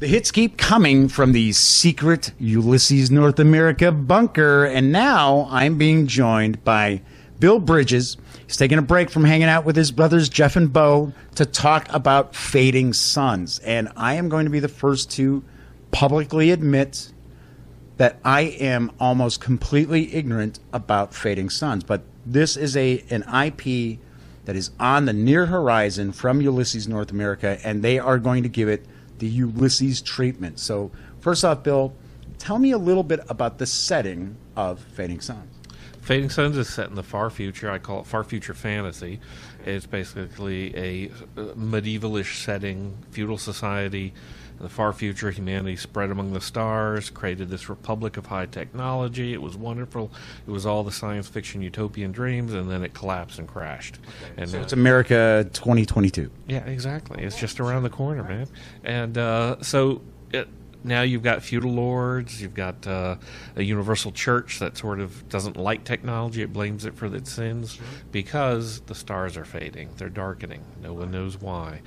The hits keep coming from the secret Ulisses North America bunker, and now I'm being joined by Bill Bridges. He's taking a break from hanging out with his brothers Jeff and Bo to talk about Fading Suns. And I am going to be the first to publicly admit that I am almost completely ignorant about Fading Suns. But this is a an IP that is on the near horizon from Ulisses North America, and they are going to give it the Ulisses treatment. So, first off, Bill, tell me a little bit about the setting of Fading Suns. Fading Suns is set in the far future. I call it far future fantasy. It's basically a uh, medievalish setting, feudal society. In the far future, humanity spread among the stars, created this republic of high technology. It was wonderful. It was all the science fiction utopian dreams, and then it collapsed and crashed. And So uh, it's America 2022. yeah, exactly. It's just around the corner, man. And uh, so it, now you've got feudal lords, you've got uh, a universal church that sort of doesn't like technology, it blames it for its sins because the stars are fading, they're darkening. No one knows why.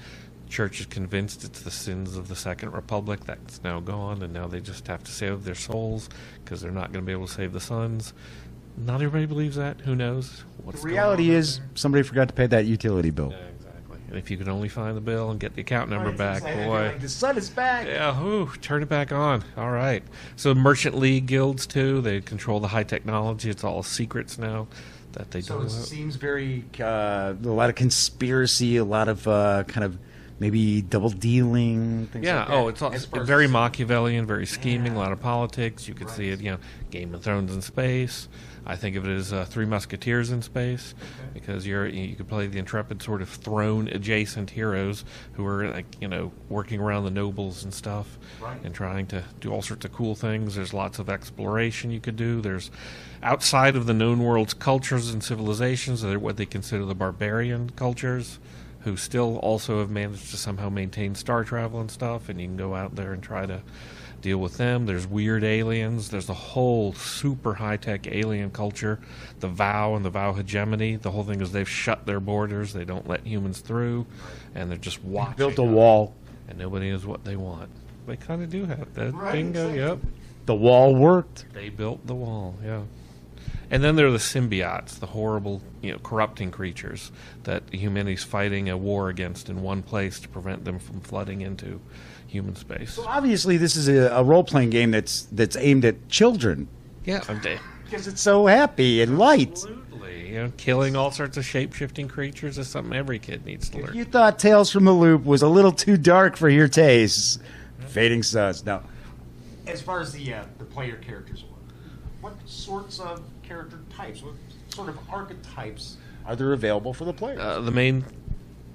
Church is convinced it's the sins of the Second Republic that's now gone, and now they just have to save their souls because they're not going to be able to save the suns. Not everybody believes that. Who knows? What's The reality is there? somebody forgot to pay that utility bill. Yeah, exactly. And if you could only find the bill and get the account number back, boy. the sun is back. Yeah, whew, turn it back on. All right. So merchant league guilds too. They control the high technology. It's all secrets now that they So don't. So it seems very uh, a lot of conspiracy, a lot of uh, kind of maybe double dealing. Things Yeah. like that. Oh, it's all, as- very Machiavellian, very scheming, a lot of politics. You could see it, you know, Game of Thrones in space. I think of it as uh, Three Musketeers in space because you're you could play the intrepid sort of throne adjacent heroes who are like you know working around the nobles and stuff Right. and trying to do all sorts of cool things. There's lots of exploration you could do. There's outside of the known world's cultures and civilizations, what they consider the barbarian cultures who still also have managed to somehow maintain star travel and stuff, and you can go out there and try to deal with them. There's weird aliens. There's the whole super high tech alien culture, the Vau and the Vau hegemony. The whole thing is they've shut their borders. They don't let humans through, and they're just watching. built a wall. and nobody knows what they want. They kind of do have that. Right, Bingo. exactly. Yep. The wall worked. They built the wall, yeah. And then there are the symbiotes, the horrible, you know, corrupting creatures that humanity's fighting a war against in one place to prevent them from flooding into human space. So obviously, this is a, a role playing game that's that's aimed at children Yeah, because it's so happy and light. absolutely. You know, killing all sorts of shape shifting creatures is something every kid needs to If learn. you thought Tales from the Loop was a little too dark for your tastes, Fading Suns. Now, as far as the uh, the player characters, what sorts of character types, what sort of archetypes are there available for the players? Uh, the main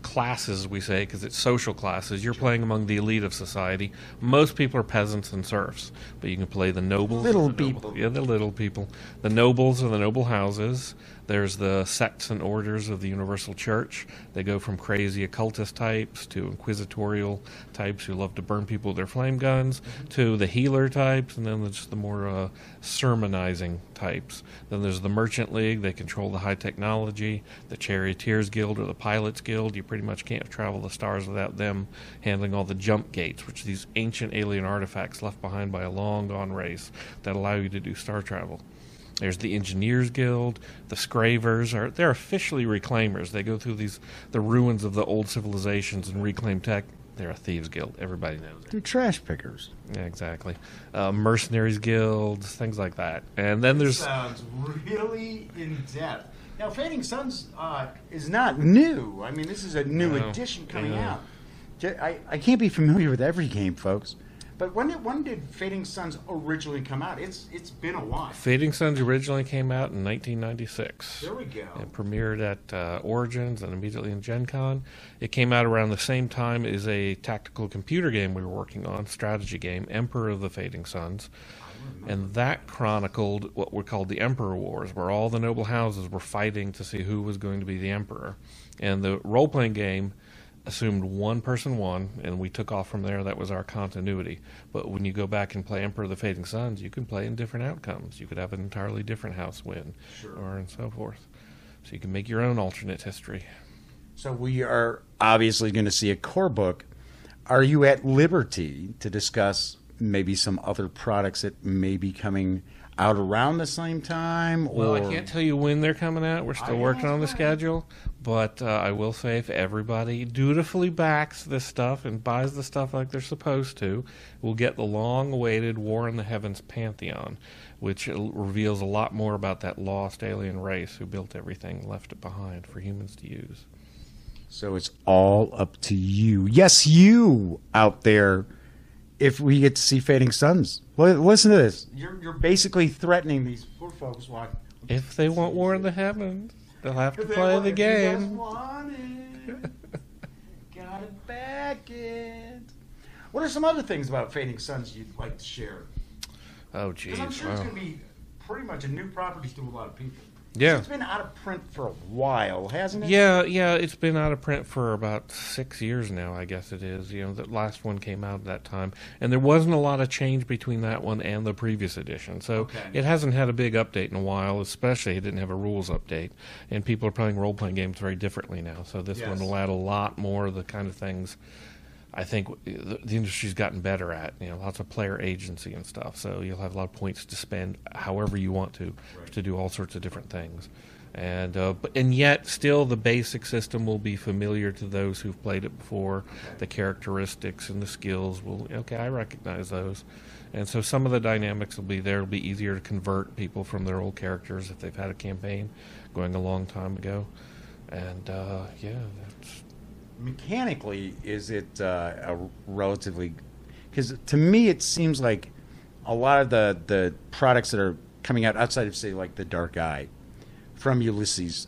classes we say because it's social classes. You're playing among the elite of society. Most people are peasants and serfs but you can play the nobles Little the noble- people. yeah the little people. The nobles of the noble houses there's the sects and orders of the universal church. They go from crazy occultist types to inquisitorial types who love to burn people with their flame guns to the healer types and then there's the more uh, sermonizing types. Then there's the merchant league. They control the high technology the charioteers guild or the pilots guild. You pretty much can't travel the stars without them handling all the jump gates which are these ancient alien artifacts left behind by a long gone race that allow you to do star travel there's the Engineers Guild, the Scravers are they're officially reclaimers. They go through these the ruins of the old civilizations and reclaim tech. They're a thieves guild. Everybody knows it. They're trash pickers. Yeah, exactly. Uh, mercenaries guilds, things like that. And then there's sounds really in depth. Now, Fading Suns uh, is not new. I mean, this is a new No. edition coming Yeah. out. I can't be familiar with every game, folks. But when did when did Fading Suns originally come out? It's it's been a while. Fading Suns originally came out in 1996. There we go. It premiered at uh, Origins and immediately in Gen Con. It came out around the same time as a tactical computer game we were working on, strategy game, Emperor of the Fading Suns. And that chronicled what were called the Emperor Wars, where all the noble houses were fighting to see who was going to be the emperor. And the role playing game assumed one person won, and we took off from there. That was our continuity. But when you go back and play Emperor of the Fading Suns, you can play in different outcomes. You could have an entirely different house win, or and so forth. So you can make your own alternate history. So we are obviously going to see a core book. are you at liberty to discuss maybe some other products that may be coming out around the same time? Well, I can't tell you when they're coming out. We're still I working on the right. schedule. But uh, I will say, if everybody dutifully backs this stuff and buys the stuff like they're supposed to, we'll get the long-awaited War in the Heavens Pantheon, which reveals a lot more about that lost alien race who built everything, left it behind for humans to use. So it's all up to you. Yes, you out there. If we get to see Fading Suns, Li- listen to this. You're, you're basically threatening these poor folks. Watch. If they want War in the Heavens, they'll have to If play want- the if you guys game. want it, gotta back it. What are some other things about Fading Suns you'd like to share? Oh, Because I'm jeez. sure it's going to be pretty much a new property to a lot of people. Yeah. It's been out of print for a while, hasn't it? Yeah, yeah, it's been out of print for about six years now, I guess it is. You know, the last one came out at that time, and there wasn't a lot of change between that one and the previous edition. So Okay. it hasn't had a big update in a while. Especially, it didn't have a rules update, and people are playing role playing games very differently now. So this one will add a lot more of the kind of things. I think the, the industry's gotten better at, you know, lots of player agency and stuff. So you'll have a lot of points to spend however you want to Right. to do all sorts of different things. And uh, but, and yet still the basic system will be familiar to those who've played it before. The characteristics and the skills will okay, I recognize those. And so some of the dynamics will be there. It'll be easier to convert people from their old characters if they've had a campaign going a long time ago. And uh, yeah, that's Mechanically, is it uh, a relatively? Because to me, it seems like a lot of the the products that are coming out outside of say like the Dark Eye from Ulisses,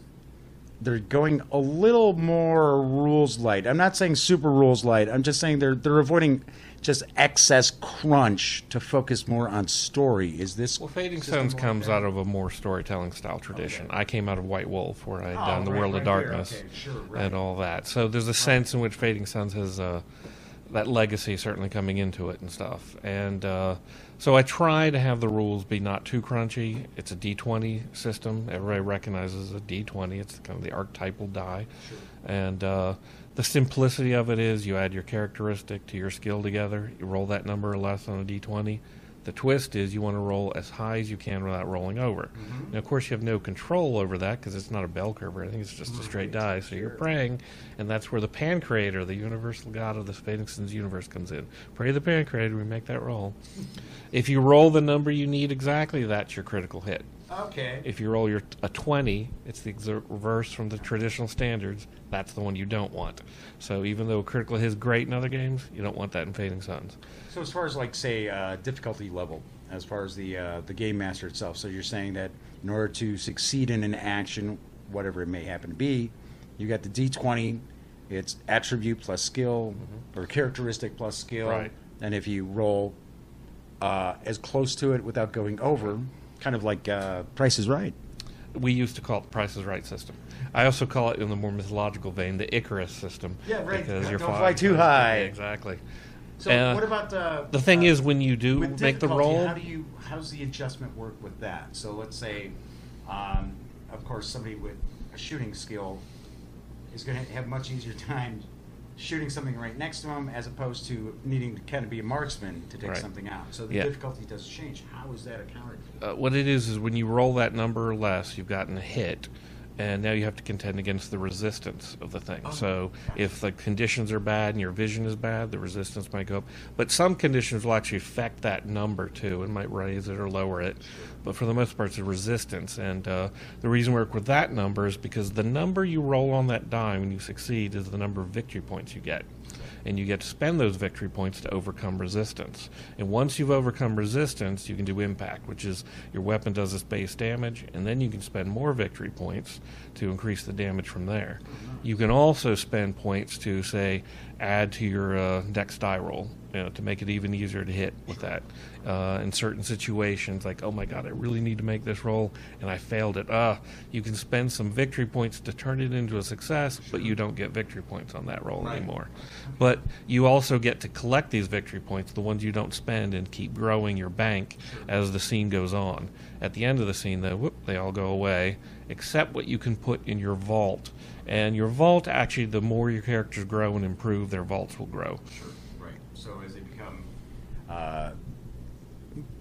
they're going a little more rules light. I'm not saying super rules light. I'm just saying they're they're avoiding just excess crunch to focus more on story. Is this Well, Fading system Suns comes out of a more storytelling style tradition. I came out of White Wolf, where I had Oh, done the right, World right of. Darkness Okay, sure, right. and all that. So there's a sense in which Fading Suns has uh, that legacy certainly coming into it and stuff. And uh, so I try to have the rules be not too crunchy. It's a D20 system. Everybody recognizes a D20. It's kind of the archetypal die. And uh, the simplicity of it is you add your characteristic to your skill together. You roll that number or less on a D20. The twist is you want to roll as high as you can without rolling over. Mm-hmm. Now, of course, you have no control over that because it's not a bell curve or anything. It's just a mm-hmm. straight die. So you're praying, and that's where the Pancreator, the universal god of the Sphinx's universe, comes in. Pray the Pancreator, we make that roll. If you roll the number you need exactly, that's your critical hit. Okay. If you roll your a 20, it's the exa- reverse from the traditional standards. That's the one you don't want. So even though critical hit is great in other games, you don't want that in Fading Suns. So as far as like say uh, difficulty level, as far as the uh, the game master itself, so you're saying that in order to succeed in an action, whatever it may happen to be, you got the D20. It's attribute plus skill, or characteristic plus skill. Right. And if you roll uh, as close to it without going over, kind of like uh, Price is Right. We used to call it the Price is Right system. I also call it, in the more mythological vein, the Icarus system. Yeah, right. Because you're Don't flying- fly too high. Yeah, exactly. So Uh, what about uh, The thing uh, is, when you do with make the roll, How do you? How's the adjustment work with that? So let's say, um, of course, somebody with a shooting skill is going to have much easier time shooting something right next to him as opposed to needing to kind of be a marksman to take Right. something out. So the Yeah. difficulty does change. How is that accounted for? uh, what it is is when you roll that number or less, you've gotten a hit, and now you have to contend against the resistance of the thing. Oh. So if the conditions are bad and your vision is bad, the resistance might go up. But some conditions will actually affect that number too, and might raise it or lower it. But for the most part, it's a resistance, and uh, the reason we work with that number is because the number you roll on that die when you succeed is the number of victory points you get and you get to spend those victory points to overcome resistance. And once you've overcome resistance, you can do impact, which is your weapon does its base damage, and then you can spend more victory points to increase the damage from there. You can also spend points to say add to your uh, dex die roll, you know, to make it even easier to hit with that. Uh, in certain situations, like oh my god, I really need to make this roll, and I failed it. Ah, you can spend some victory points to turn it into a success, but you don't get victory points on that roll Right. anymore. But you also get to collect these victory points, the ones you don't spend, and keep growing your bank as the scene goes on. At the end of the scene, though, whoop, they all go away, except what you can put in your vault. And your vault, actually, the more your characters grow and improve, their vaults will grow. Uh,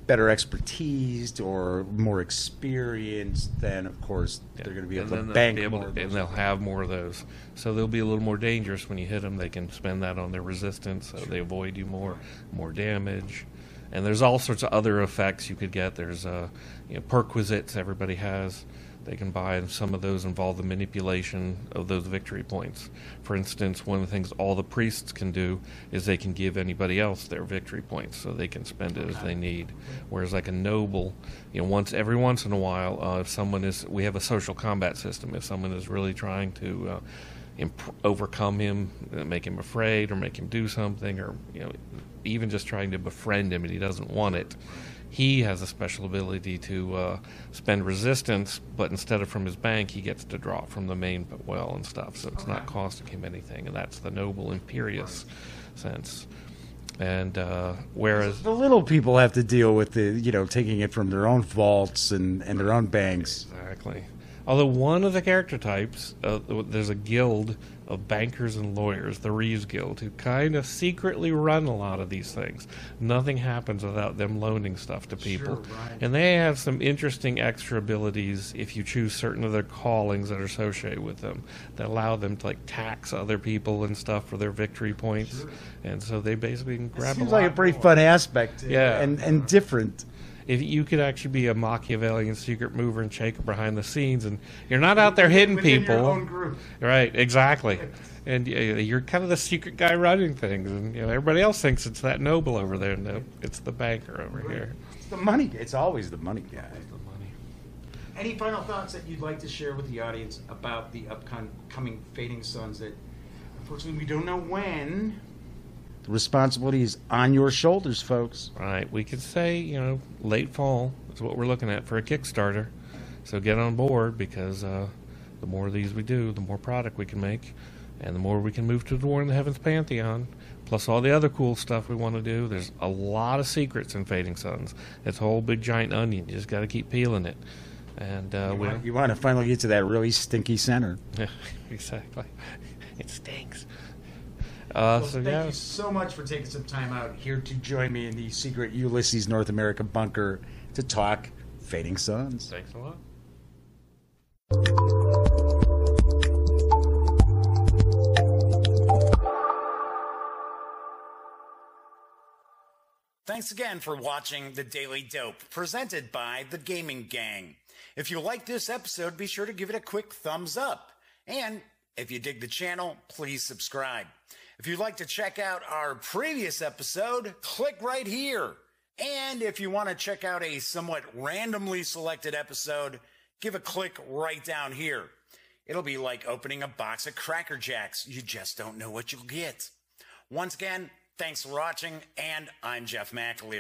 better expertise or more experience, then of course they're going to be able and to bank able more. to, and they'll have more of those. So they'll be a little more dangerous when you hit them. They can spend that on their resistance, so they avoid you more, more damage. And there's all sorts of other effects you could get. There's uh, you know, perquisites everybody has. They can buy, and some of those involve the manipulation of those victory points. For instance, one of the things all the priests can do is they can give anybody else their victory points, so they can spend it as they need. Whereas, like a noble, you know, once every once in a while, uh, if someone is, we have a social combat system. If someone is really trying to uh, imp- overcome him, uh, make him afraid, or make him do something, or you know, even just trying to befriend him and he doesn't want it, he has a special ability to uh, spend resistance, but instead of from his bank, he gets to draw from the main well and stuff. So it's not costing him anything, and that's the noble imperious sense. And uh, whereas the little people have to deal with the you know taking it from their own vaults and, and their own banks. Exactly. Although one of the character types, uh, there's a guild of bankers and lawyers, the Reeves Guild, who kind of secretly run a lot of these things. Nothing happens without them loaning stuff to people. right. And they have some interesting extra abilities if you choose certain of their callings that are associated with them that allow them to like tax other people and stuff for their victory points. And so they basically can grab Seems a lot like a pretty more. fun aspect, Yeah. and and different. If you could actually be a Machiavellian secret mover and shaker behind the scenes, and you're not out there hitting Within people, your own group. right? Exactly, and you're kind of the secret guy running things, and you know everybody else thinks it's that noble over there. No, it's the banker over here. It's the money. It's always the money guy. The money. Any final thoughts that you'd like to share with the audience about the upcoming Fading Suns that unfortunately we don't know when? The responsibility is on your shoulders, folks. Right? We could say you know late fall is what we're looking at for a Kickstarter. So get on board because uh, the more of these we do, the more product we can make, and the more we can move to the War in the Heavens Pantheon. Plus all the other cool stuff we want to do. There's a lot of secrets in Fading Suns. It's a whole big giant onion. You just got to keep peeling it. And uh, You we want, you want to finally get to that really stinky center. yeah, exactly. It stinks. Uh, Well, so thank yeah, you so much for taking some time out here to Join me in the secret Ulisses North America bunker to talk Fading Suns. thanks a lot. Thanks again for watching The Daily Dope, presented by The Gaming Gang. If you like this episode, be sure to give it a quick thumbs up. And if you dig the channel, please subscribe. If you'd like to check out our previous episode, click right here. And if you want to check out a somewhat randomly selected episode, give a click right down here. It'll be like opening a box of Cracker Jacks. You just don't know what you'll get. Once again, thanks for watching, and I'm Jeff McAleer.